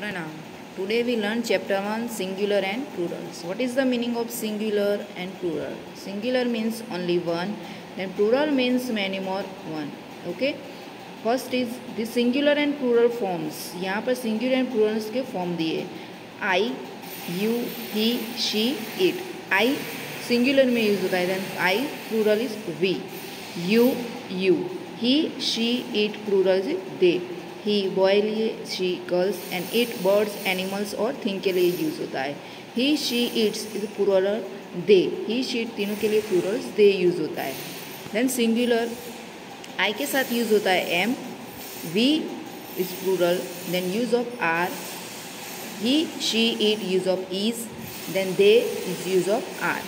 Pranam. Today we learn chapter 1 singular and plurals. What is the meaning of singular and plural? Singular means only one, then plural means many more one. Okay? First is the singular and plural forms यहाँ पर singular and plurals के form दिए I you he she it I singular में use होता है then I plural is we you you he she it plural is they he boy लिए she girls and it birds animals और thing के लिए use होता है। He she its is plural they he she तीनों के लिए Plurals दे use होता है। देन सिंगुलर आई के साथ यूज़ होता है am we is plural then use of are he she it use of is then they is use of are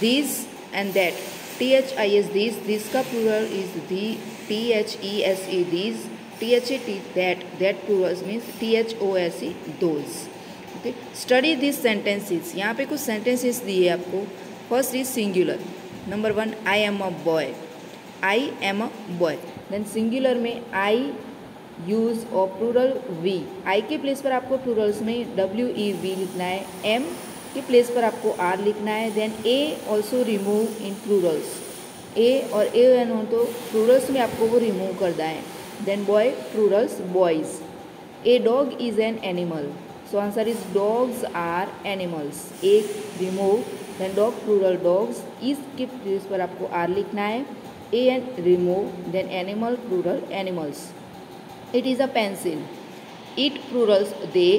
this and that T H I S this this का plural is these T H E S E this T H A T that that plural means T H O S E those okay study this sentences यहाँ पे कुछ sentences दिए आपको. First is singular number one I am a boy I am a boy then singular में I use और plural we I के place पर आपको प्लूरल्स में डब्ल्यू ई वी लिखना है. एम के प्लेस पर आपको आर लिखना है. Then A also remove in plurals A और ए एन हो तो प्लूरल्स में आपको वो रिमूव करना है. Then boy Plurals boys a dog is an animal so answer is dogs are animals एक remove then dog plural dogs इस के प्लेस पर आपको आर लिखना है a and remove then animal plural animals it is a pencil it plurals they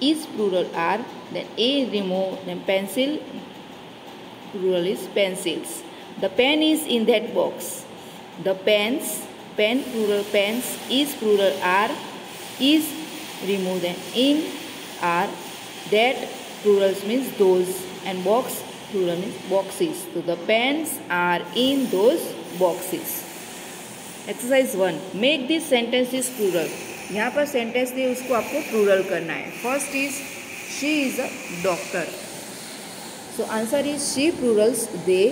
is plural are then a remove then pencil plural is pencils the pen is in that box the pens pen plural pens is plural are is remove then in are that plurals means those and box plural means boxes so the pens are in those boxes exercise one make this sentences plural यहाँ पर sentence दिए उसको आपको plural करना है first is she is a doctor so answer is she plurals they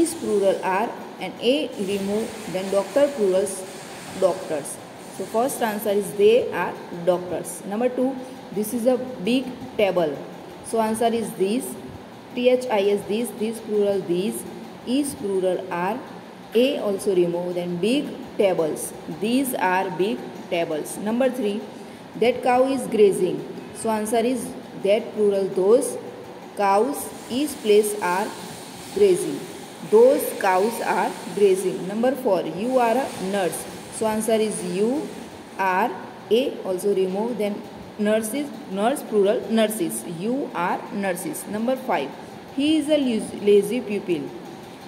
is plural are and A remove then doctor plurals doctors. So first answer is they are doctors. Number 2 this is a big table. So answer is this THIS this this plural these is plural are A also remove then big tables. These are big tables. Number 3 that cow is grazing. So answer is that plural those cows is place are grazing those cows are grazing. Number 4 you are a nurse. So answer is you are a. Also remove then nurses nurse plural nurses. You are nurses. Number 5 he is a lazy pupil.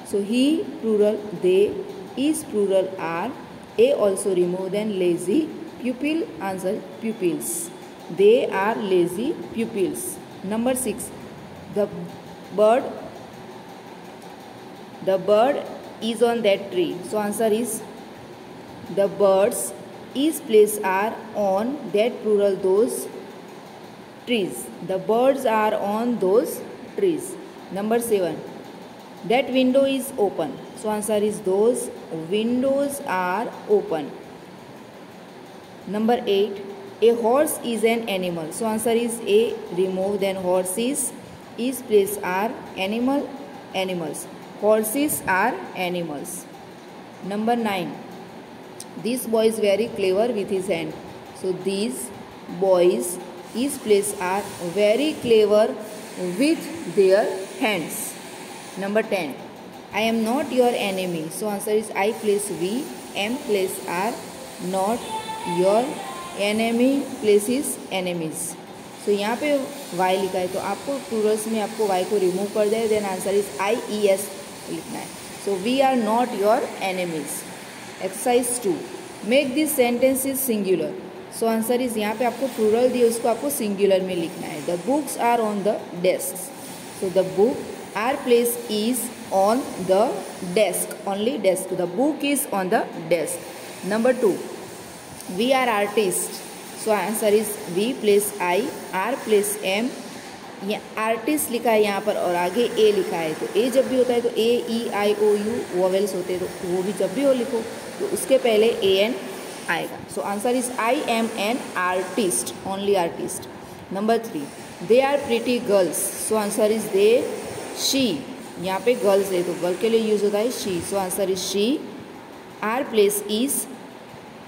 So he plural they is plural are. A also remove then lazy pupil answer pupils. They are lazy pupils. Number 6 the bird the bird is on that tree. So answer is the birds is place are on that plural those trees. The birds are on those trees. Number 7 that window is open. So answer is those windows are open. Number 8 a horse is an animal. So answer is a remove then horses is place are animal animals horses are animals number 9 this boy is very clever with his hand so these boys is place are very clever with their hands Number 10. I am not your enemy. So answer is I place V, M place R, not your enemy places enemies. So so, यहाँ पे y लिखा है तो आपको Plurals में आपको y को remove कर दे then answer is I E S आपको लिखना है। So we are not your enemies exercise to make this sentence is singular so answer is यहाँ पे आपको प्लूरल दिए, उसको आपको सिंगुलर में लिखना है। The books are on the desk so the book are place is on the desk only desk the book is on the desk number two we are artist so answer is we place I are place am m artist लिखा है यहाँ पर और आगे ए लिखा है। तो ए जब भी होता है तो ए, ई, आई, ओ, यू, वोवेल्स होते हैं। तो वो भी जब भी हो लिखो तो उसके पहले ए, एन आएगा। So answer is I am an artist only artist number three they are pretty girls so answer is they she यहाँ पे गर्ल्स है तो गर्ल के लिए यूज़ होता है she so answer is she are place is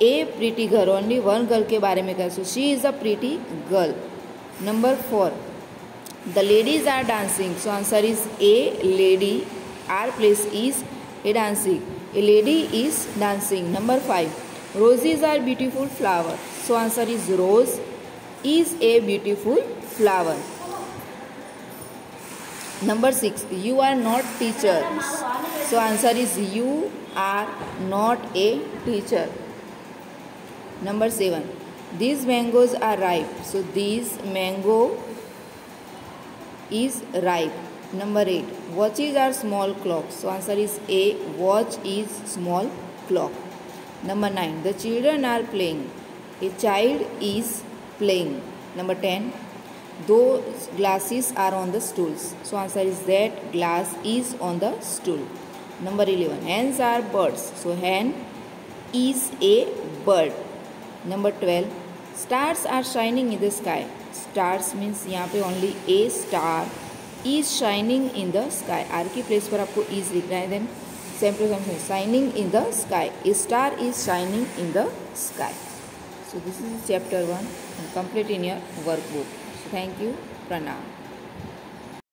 a pretty girl only one girl के बारे में कह। So she is a pretty girl number four The ladies are dancing. So answer is A. Lady. Our place is a dancing. A lady is dancing. Number 5. Roses are beautiful flower. So answer is rose is a beautiful flower. Number 6. You are not teacher. So answer is you are not a teacher. Number 7. These mangoes are ripe. So these mango is ripe number 8 watches are small clocks so answer is a watch is small clock Number 9. The children are playing. A child is playing. Number 10. Those glasses are on the stools. So answer is that glass is on the stool. Number 11. Hens are birds. So hen is a bird. Number 12. Stars are shining in the sky. Stars means यहाँ पे only a star is shining in the sky are की place पर आपको is लिखना है then same to same shining in the sky star is shining in the sky so this is chapter one complete in your workbook thank you प्रणाम